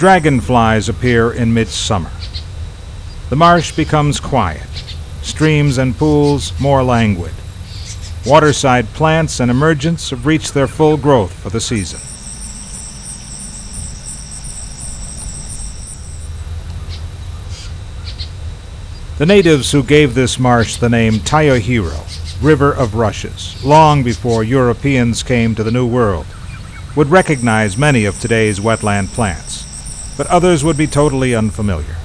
Dragonflies appear in midsummer. The marsh becomes quiet, streams and pools more languid. Waterside plants and emergents have reached their full growth for the season. The natives who gave this marsh the name Tayohiro, River of Rushes, long before Europeans came to the New World, would recognize many of today's wetland plants, but others would be totally unfamiliar.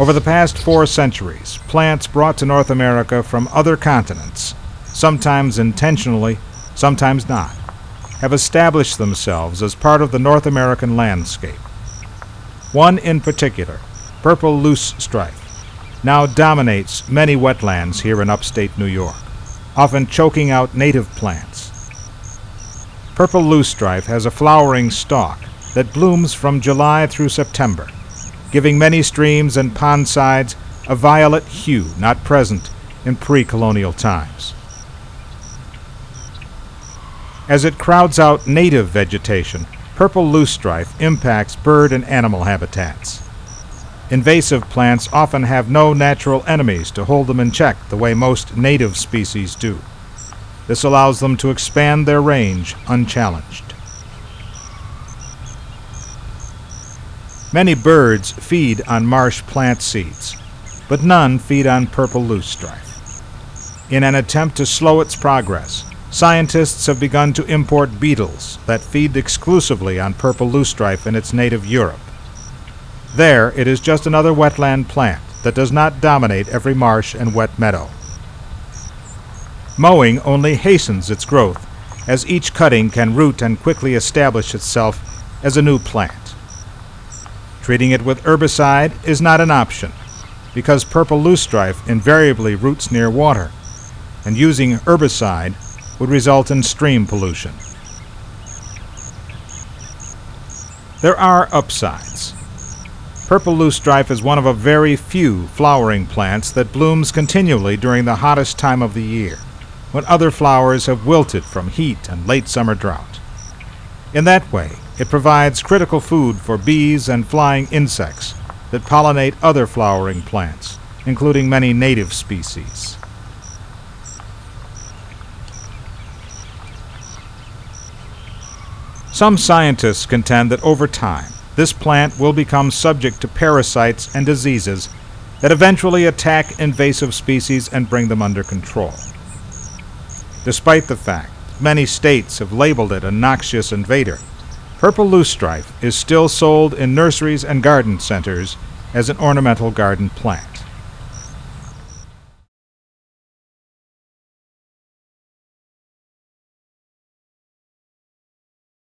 Over the past four centuries, plants brought to North America from other continents, sometimes intentionally, sometimes not, have established themselves as part of the North American landscape. One in particular, purple loosestrife, now dominates many wetlands here in upstate New York, often choking out native plants. Purple loosestrife has a flowering stalk that blooms from July through September, giving many streams and pond sides a violet hue not present in pre-colonial times. As it crowds out native vegetation, purple loosestrife impacts bird and animal habitats. Invasive plants often have no natural enemies to hold them in check the way most native species do. This allows them to expand their range unchallenged. Many birds feed on marsh plant seeds, but none feed on purple loosestrife. In an attempt to slow its progress, scientists have begun to import beetles that feed exclusively on purple loosestrife in its native Europe. There, it is just another wetland plant that does not dominate every marsh and wet meadow. Mowing only hastens its growth, as each cutting can root and quickly establish itself as a new plant. Treating it with herbicide is not an option, because purple loosestrife invariably roots near water, and using herbicide would result in stream pollution. There are upsides. Purple loosestrife is one of a very few flowering plants that blooms continually during the hottest time of the year, when other flowers have wilted from heat and late summer drought. In that way, it provides critical food for bees and flying insects that pollinate other flowering plants, including many native species. Some scientists contend that over time, this plant will become subject to parasites and diseases that eventually attack invasive species and bring them under control. Despite the fact many states have labeled it a noxious invader, purple loosestrife is still sold in nurseries and garden centers as an ornamental garden plant.